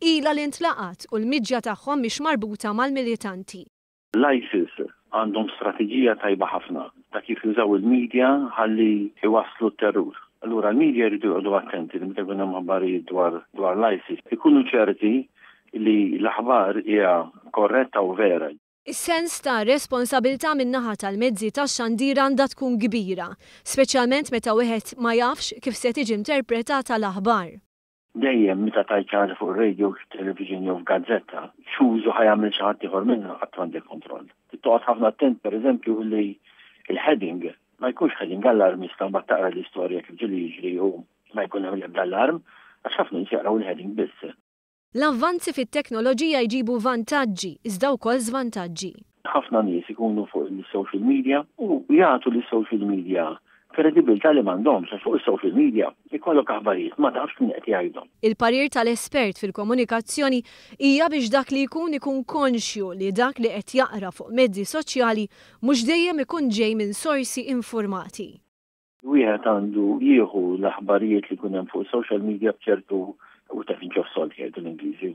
Ilha li ntlaqgħet u l-miġja tagħhom mhix marbuta mal-militanti. L-ISIS għandhom strateġija tajba ħafna ta' kif jużaw il-media ħalli jwasslu t-terrur. Allura l-media jridu joqogħdu attenti li meta jkun hemm aħbarijiet dwar l-ISIS ikunu ċerti li l-aħbar hija korretta u vera. Is-sens ta' responsabilità min-naħa tal-mezzi tax-xandir għandha tkun kbira, speċjalment meta wieħed ma jafx kif se tiġi interpretata l-aħbar. Dejjem meta tajt xi ħaġa fuq ir-radio, television jew f'gazzetta, x'użu ħa jagħmel xi ħadd ieħor minnha qatt m'għandek kontroll. Trid toqgħod ħafna attent pereżempju li l-heading ma jkunx heading allarmista u mbagħad taqra l-istorja kif ġieli jiġri u ma jkun hemm l-ebda allarm għax ħafna nies jaqraw il-heading biss. L-avvanzi fit-teknoloġija jġibu vantaġġi iżda wkoll żvantaġġi. Ħafna nies ikunu fuq is-social media u jagħtu lis-social media kredibilità li m'għandhomx għax fuq is-social media jkollok aħbarijiet ma tafx min qed jgħidhom. Il-parir tal-espert fil-komunikazzjoni hija biex dak li jkun ikun konxju li dak li qed jaqra fuq mezzi soċjali mhux dejjem ikun ġej minn sorsi infurmati. Wieħed għandu jieħu l-aħbarijiet li jkun hemm fuq is-social media b'ċertu, with a pinch of salt jgħidu l-Ingliżi.